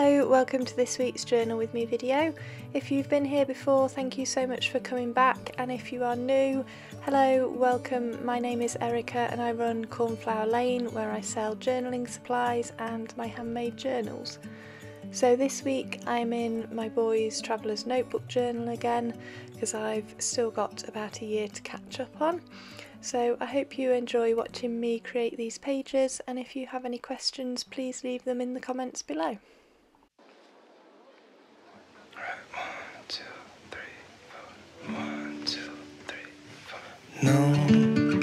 Hello, welcome to this week's Journal with Me video. If you've been here before, thank you so much for coming back, and if you are new, hello, welcome. My name is Erica and I run Cornflower Lane where I sell journaling supplies and my handmade journals. So this week I'm in my boys' Traveller's Notebook journal again because I've still got about a year to catch up on. So I hope you enjoy watching me create these pages and if you have any questions please leave them in the comments below.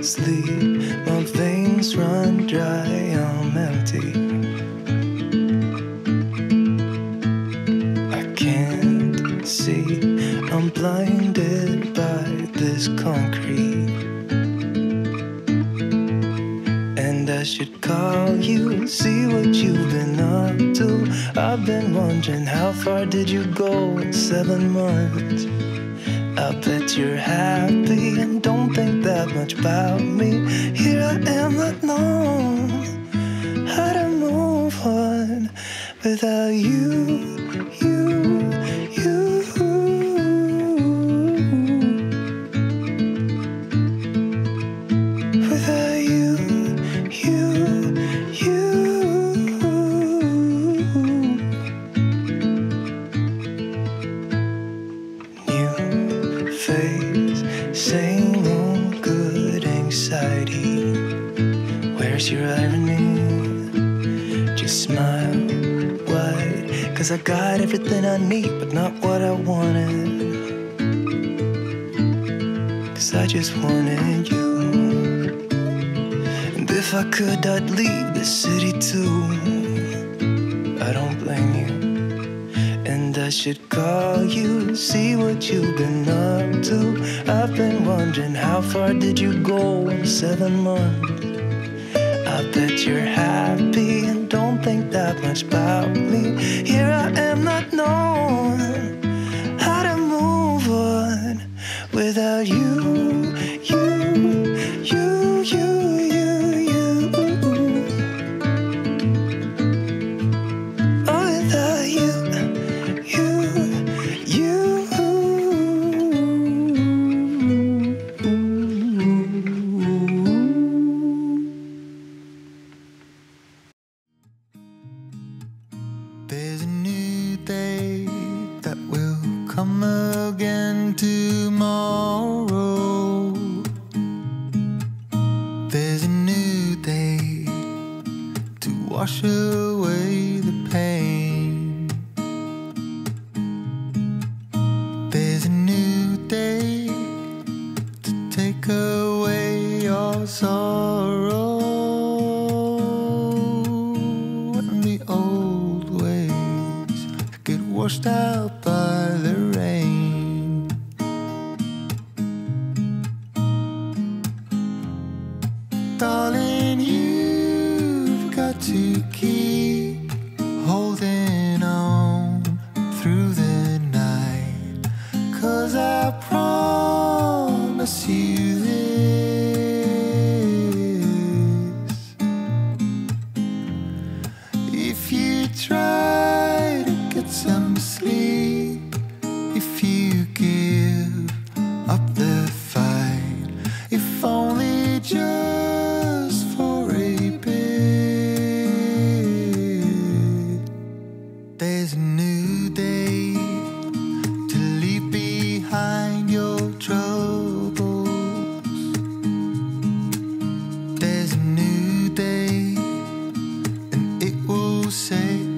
Sleep, my veins run dry, I'm empty. I can't see, I'm blinded by this concrete. And I should call you, see what you've been up to. I've been wondering how far did you go in seven months? I bet you're happy about me. Here I am, not knowing how to move on without you, you, Where's your irony? Just smile wide, cause I got everything I need, but not what I wanted. Cause I just wanted you. And if I could, I'd leave the city too. I don't blame you. And I should call you, see what you've been up to. I've been wondering how far did you go in seven months? Bet you're happy and don't think that much about me. Here wash away the pain. There's a new day to take away your sorrow and the old ways get washed out by the rain. To keep will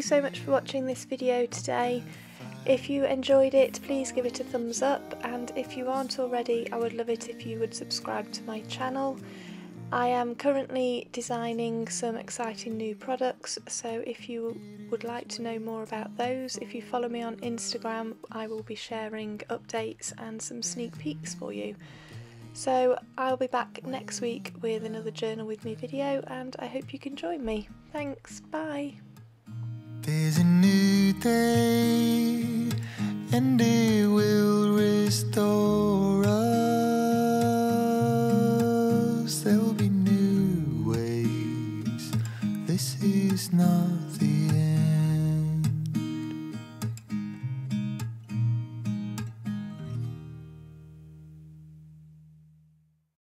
you so much for watching this video today. If you enjoyed it, please give it a thumbs up, and if you aren't already, I would love it if you would subscribe to my channel. I am currently designing some exciting new products, so if you would like to know more about those, if you follow me on Instagram, I will be sharing updates and some sneak peeks for you. So I'll be back next week with another Journal with Me video, and I hope you can join me. Thanks, bye. There's a new day, and it will restore us. There will be new ways. This is not the